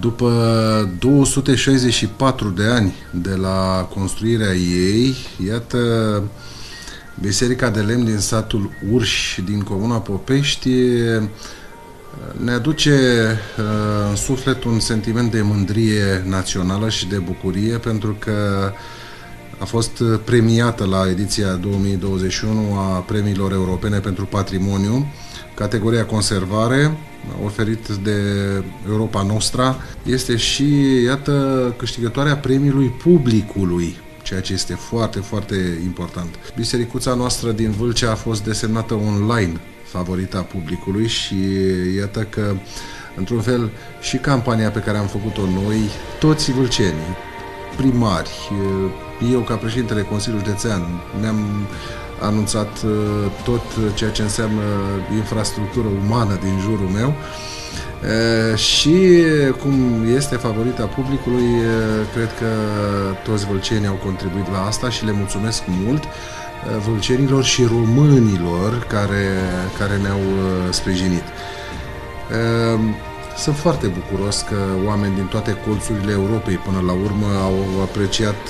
După 264 de ani de la construirea ei, iată, Biserica de Lemn din satul Urș, din Comuna Popești, ne aduce uh, în suflet un sentiment de mândrie națională și de bucurie pentru că a fost premiată la ediția 2021 a premiilor europene pentru patrimoniu, categoria conservare, oferit de Europa Nostra, este și, iată, câștigătoarea premiului publicului ceea ce este foarte, foarte important. Bisericuța noastră din Vâlcea a fost desemnată online favorita publicului și iată că, într-un fel, și campania pe care am făcut-o noi, toți vâlcenii, primari, eu ca președintele Consiliului Județean, ne-am anunțat uh, tot ceea ce înseamnă infrastructură umană din jurul meu uh, și cum este favorita publicului, uh, cred că toți vâlcenii au contribuit la asta și le mulțumesc mult vâlcenilor și românilor care, care ne-au sprijinit. Sunt foarte bucuros că oameni din toate colțurile Europei până la urmă au apreciat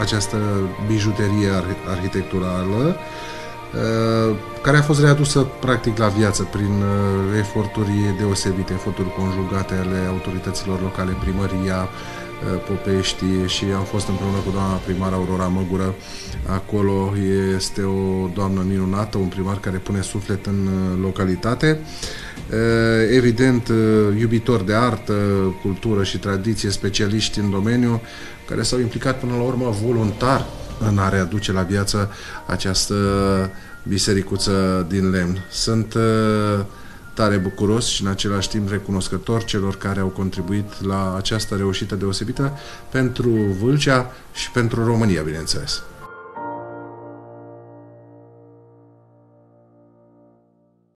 această bijuterie arhitecturală. uh, care a fost readusă practic la viață prin uh, eforturi deosebite, eforturi conjugate ale autorităților locale, primăria, uh, Popești și am fost împreună cu doamna primar Aurora Măgură. Acolo este o doamnă minunată, un primar care pune suflet în localitate. Evident, iubitor de artă, cultură și tradiție, specialiști în domeniu, care s-au implicat până la urmă voluntar în a readuce la viață această bisericuță din lemn. Sunt uh, tare bucuros și în același timp recunoscător celor care au contribuit la această reușită deosebită pentru Vâlcea și pentru România, bineînțeles.